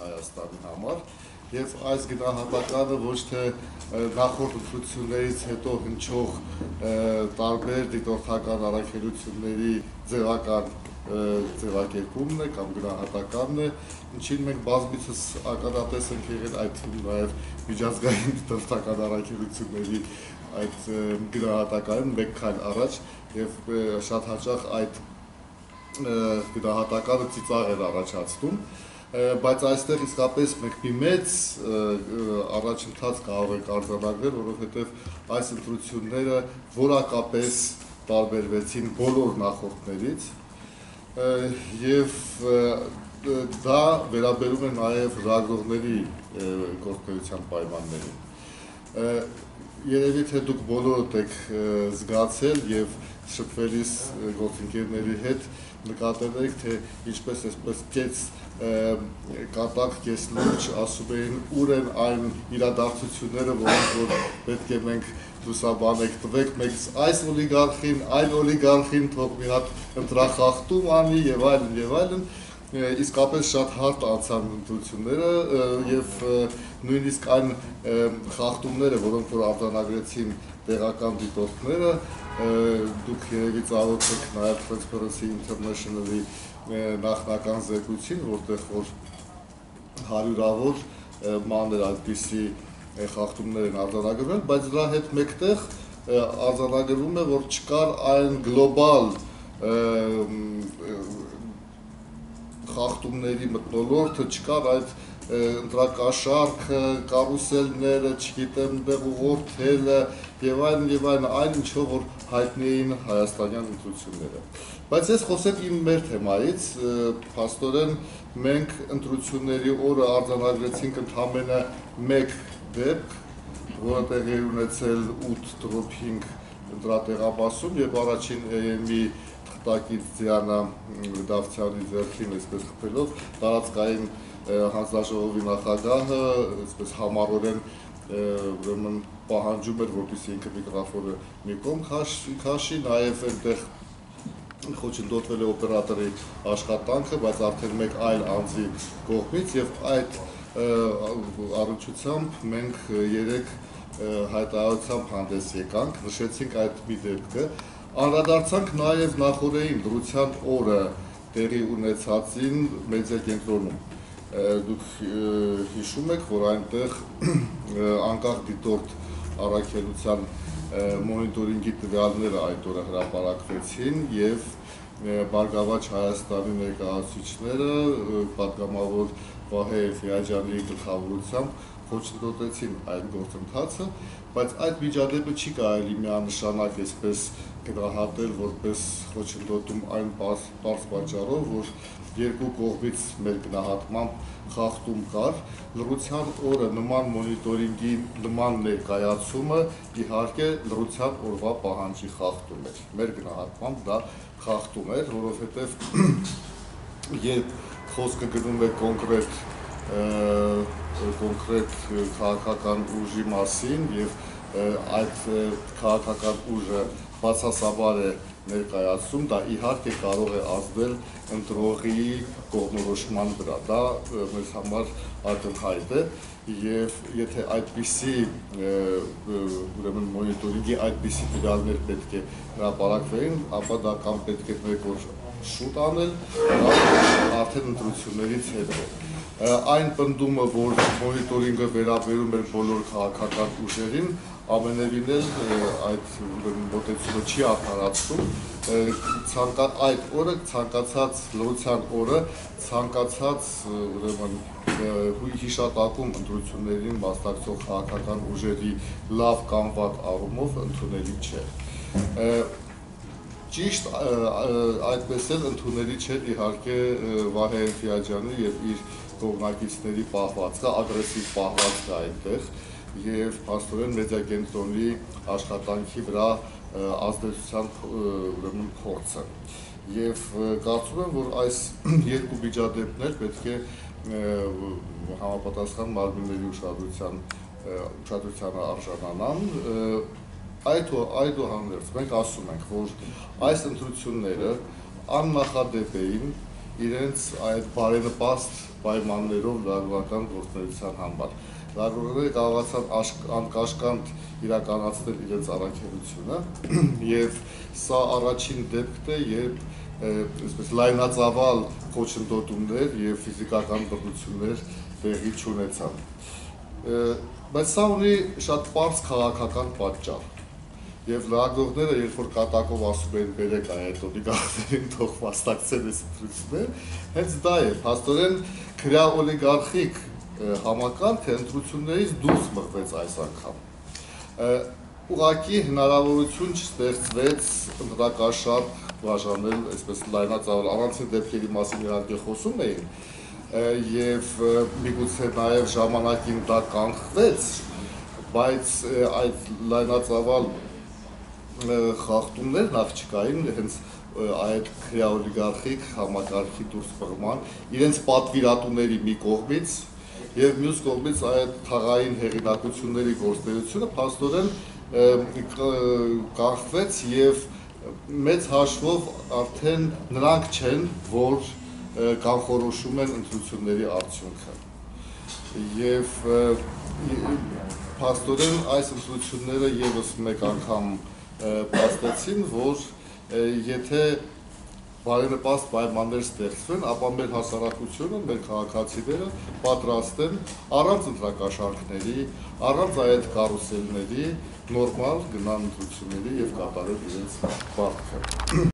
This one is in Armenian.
Հայաստանի համար եւ այս գնահատականը ոչ թե նախորդ ընտրություններից հետո հնչող տարբեր դիտորդական առաքելությունների ձևական ձևակերպումն է կամ գնահատականն է, ինչին մենք բազմիցս ականատես ենք եղել այդ նաև միջազգային դիտորդական առաքելությունների այդ գնահատականը մեկ քայլ առաջ եւ շատ հաճախ այդ գնահատականը ծիծաղ էր առաջացնում բայց այստեղ իսկապես մենք մի մեծ առաջընթաց կարող ենք արձանագրել, որովհետև այս ընտրությունները որակապես տարբերվեցին բոլոր նախորդներից եւ դա վերաբերում է նաեւ ռազմողների գործունեության պայմաններին։ Երևի թե դուք բոլորդ եք զգացել եւ շփվելիս գործընկերների հետ նկատել եք, թե ինչպես այսպես կեց կատակ կես լուրջ ասում էին ուր են այն իրադարձությունները, որոնք որ պետք է մենք լուսաբանեք, տվեք մեկ այս օլիգարխին, այն օլիգարխին թող մի հատ ընտրախախտում անի եւ այլն եւ այլն իսկապես շատ հարթ անցան ընտրությունները եւ նույնիսկ այն խախտումները, որոնք որ արձանագրեցին տեղական դիտորդները, դուք երևի ծանոթ եք նաեւ Transparency International-ի նախնական զեկույցին, որտեղ որ հարյուրավոր մանր այդպիսի խախտումներ են արձանագրվել, բայց դրա հետ մեկտեղ արձանագրվում է, որ չկար այն գլոբալ խախտումների մտնոլորտը, չկար այդ ընտրակաշարքը, կարուսելները, չգիտեմ, դեղ ուղորթելը եւ այլն եւ այլն, այն ինչով որ հայտնի էին հայաստանյան ընտրությունները։ Բայց ես խոսեմ իմ մեր թեմայից, փաստորեն մենք ընտրությունների օրը արձանագրեցինք ընդամենը 1 դեպք, որը տեղի ունեցել 8.5 ընտրատեղապասում եւ առաջին մի թղթակից Դիանա Դավթյանի ձեռքին այսպես խփելով տարածքային հանձնաժողովի նախագահը այսպես համառորեն ուրեմն պահանջում էր, որպեսզի ինքը միկրոֆոնը մի կողմ քաշի, նաև այնտեղ խոչընդոտվել է օպերատորի աշխատանքը, բայց արդեն մեկ այլ անձի կողմից եւ այդ առնչությամբ մենք երեք հայտարարությամբ հանդես եկանք, նշեցինք այդ մի դեպքը, անդրադարձանք նաև նախորդային դրության օրը տեղի ունեցածին մեդիա կենտրոնում դուք հիշում եք, որ այնտեղ անկախ դիտորդ առաքելության մոնիտորինգի տվյալները այդ օրը հրապարակվեցին եւ Բարգավաճ Հայաստանի ներկայացուցիչները պատգամավոր Վահե Ֆիաջյանի գլխավորությամբ խոչընդոտեցին այդ գործընթացը, բայց այդ միջադեպը չի կարելի միանշանակ այսպես գնահատել որպես խոչընդոտում այն բարձ պատճառով, որ երկու կողմից մեր գնահատմամբ խախտում կար, լրության օրը նման մոնիտորինգի նման ներկայացումը իհարկե լրության օրվա պահանջի խախտում էր։ Մեր գնահատմամբ դա խախտում էր, որովհետև երբ խոսքը գնում է կոնկրետ կոնկրետ քաղաքական ուժի մասին եւ այդ քաղաքական ուժը բացասաբար է ներկայացում, դա իհարկե կարող է ազդել ընտրողի կողմնորոշման վրա։ Դա մեզ համար ակնհայտ է եւ եթե այդպիսի ուրեմն մոնիտորինգի այդպիսի տվյալներ պետք է հրապարակվեին, ապա դա կամ պետք է մեկ օր շուտ անել, կամ արդեն ընտրություններից հետո այն պնդումը, որ մոնիտորինգը վերաբերում էր բոլոր քաղաքական ուժերին, ամենևին էլ այդ մոտեցումը չի արդարացնում ցանկա այդ օրը ցանկացած լրության օրը ցանկացած ուրեմն հիշատակում ընտրություններին մասնակցող քաղաքական ուժերի լավ կամ վատ առումով ընդունելի չէ ճիշտ այդպես էլ ընդունելի չէ իհարկե Վահե Ֆիաջյանի եւ իր կողմնակիցների պահվածքը, ագրեսիվ պահվածքը այնտեղ, եւ փաստորեն մեդիա կենտրոնի աշխատանքի վրա ազդեցության ուրեմն փորձը։ Եվ կարծում եմ, որ այս երկու միջադեպներ պետք է համապատասխան մարմինների ուշադրության ուշադրությանը արժանանան այդ այդուհանդերձ մենք ասում ենք որ այս ընտրությունները աննախադեպ էին իրենց այդ բարենպաստ պայմաններով լարվական գործունեության համար։ Լարվողները կարողացան անկաշկանդ իրականացնել իրենց առաքելությունը եւ սա առաջին դեպքն է, երբ այսպես լայնածավալ խոչընդոտումներ եւ ֆիզիկական բռնություններ տեղի չունեցան։ Բայց սա ունի շատ པարզ քաղաքական պատճառ Եվ լրագրողները, երբ որ կատակով ասում էին բերեք այդ օլիգարխներին թող մասնակցեն այս ընտրությունները, հենց դա է, փաստորեն քրյա օլիգարխիկ համակարգը ընտրություններից դուրս մղվեց այս անգամ։ Ուղղակի հնարավորություն չստեղծվեց ընտրակաշառք բաժանել, այսպես լայնածավալ առանցին դեպքերի մասին իհարկե խոսում էին, եւ միգուցե նաեւ ժամանակին դա կանխվեց, բայց այդ լայնածավալ խախտումներ նախ չկային հենց այդ քրեոլիգարխիկ համակարգի դուրս բռնման իրենց պատվիրատուների մի կողմից եւ մյուս կողմից այդ թաղային հեղինակությունների գործունեությունը փաստորեն կանխվեց եւ մեծ հաշվով արդեն նրանք չեն, որ կանխորոշում են ընտրությունների արդյունքը։ Եվ փաստորեն այս ընտրությունները եւս մեկ անգամ փաստեցին, որ եթե բարենպաստ պայմաններ ստեղծվեն, ապա մեր հասարակությունը, մեր քաղաքացիները պատրաստ են առանց ընտրակաշարքների, առանց այդ կարուսելների նորմալ գնան ընտրությունների եւ կատարել իրենց պարտքը։